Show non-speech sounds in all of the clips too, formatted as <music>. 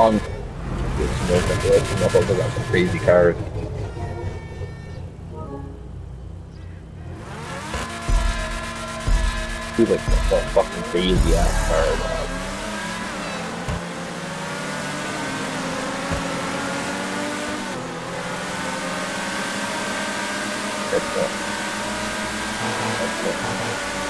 on. Got some crazy cars. He's like some fucking crazy ass car. dog. That's it. That's it.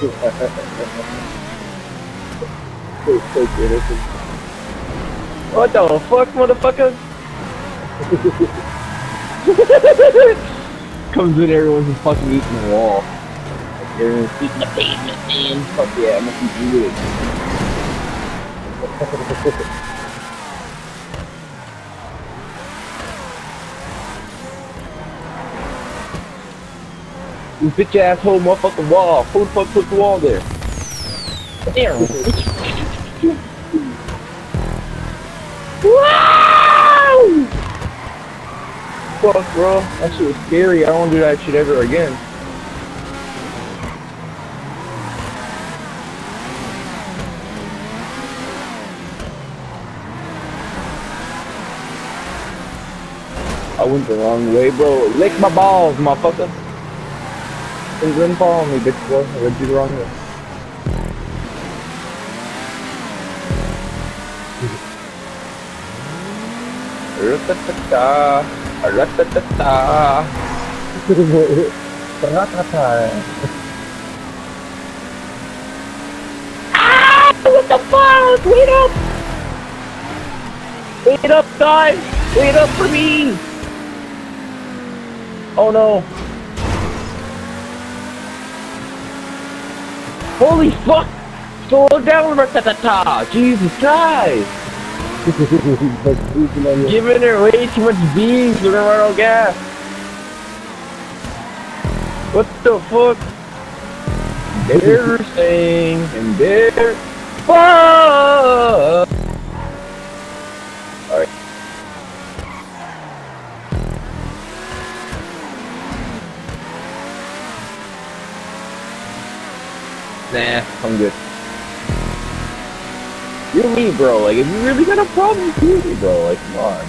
<laughs> fuck, motherfucker? <laughs> Comes in, everyone's just fucking eating the wall. Everyone's eating the pavement, man. Fuck yeah, I must be good. You bitch asshole motherfucking wall. Who the fuck put the wall there? There. Wow! Fuck, bro. That shit was scary. I don't want to do that shit ever again. I went the wrong way, bro. Lick my balls, motherfucker. Don't run follow me, bitch, boy. I went you the wrong way. Ratatata, ratatata. Ratatata. Ah! What the fuck? Wait up! Wait up, guys! Wait up for me! Oh no! Holy fuck! Slow down, Ratatata! Jesus Christ! <laughs> Giving her way too much beans for no gas. What the fuck? They're saying and they're fuck. Nah, I'm good. You're me, bro. Like, if you really got a problem, you me, bro. Like, come on.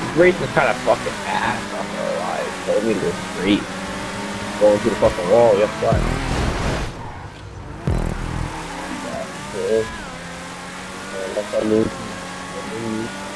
This race is kind of fucking ass, I'm not gonna lie. Told me to go straight. Going through the fucking wall, yes, why? That's it. And that's what I need.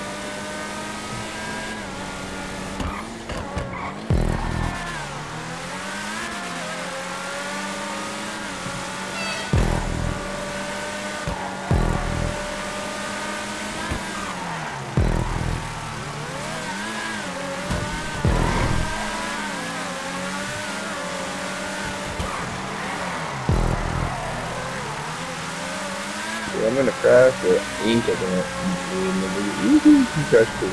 I'm gonna crash it. Is in it. Woohoo! Crash too.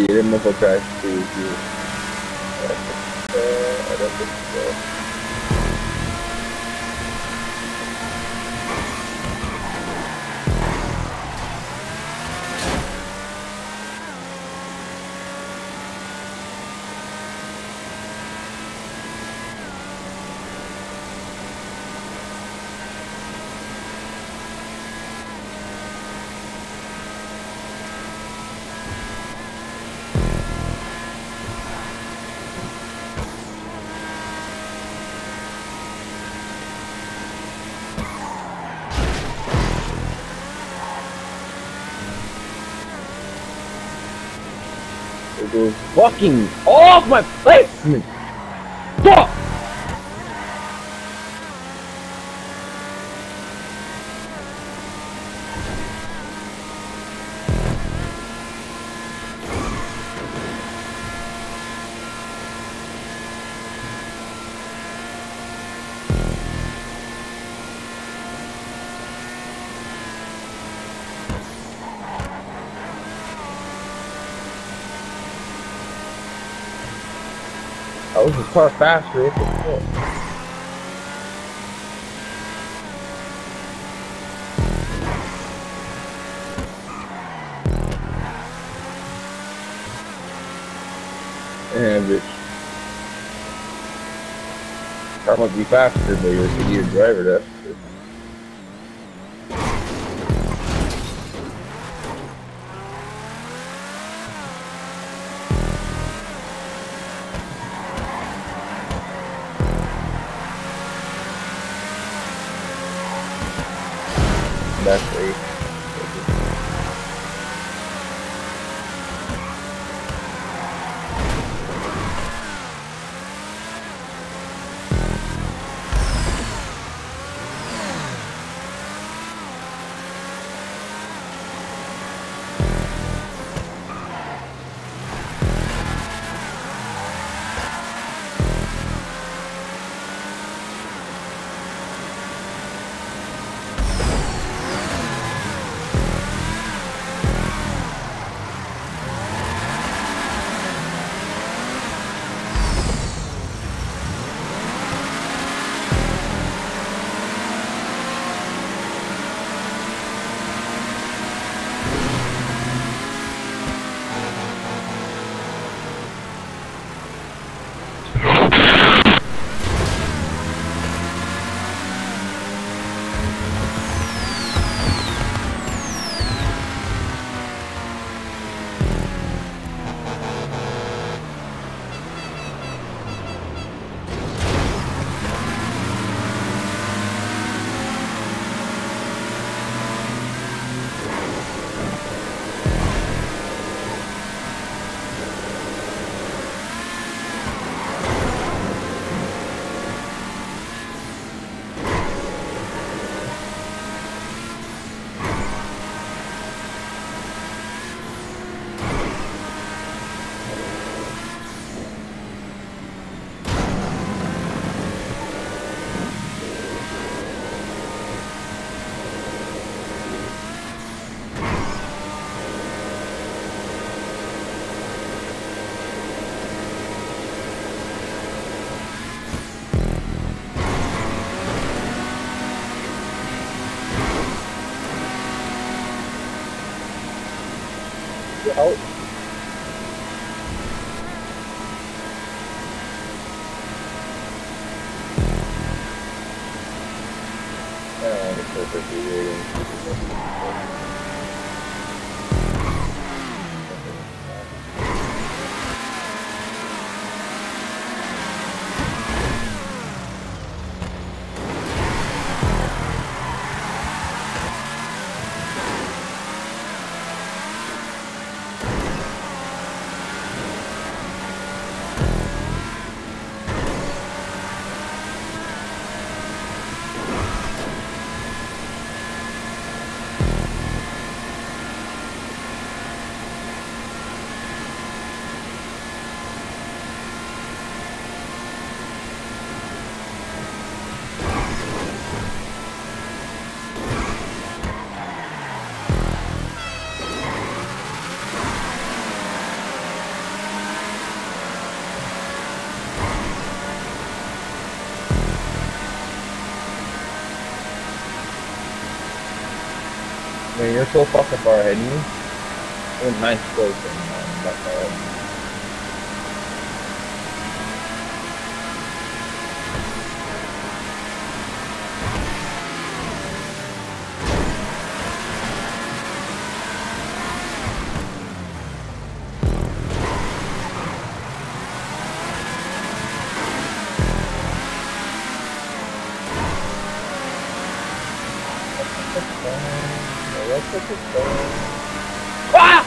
Yeah, that motherfucker crashed too. Uh, I don't think so. Goes fucking off my placement. Fuck! Oh, this is far faster. What the fuck? Yeah, bitch. Must be faster, but you're idiot driver, that's out. Man, you're so fucking far ahead of me. You're in ninth place. Ah!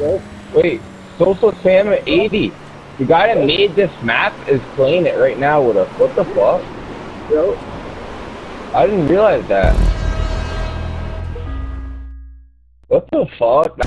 Wait, Social Sam at 80. The guy that made this map is playing it right now with us. What the fuck? Yo, I didn't realize that. What the fuck?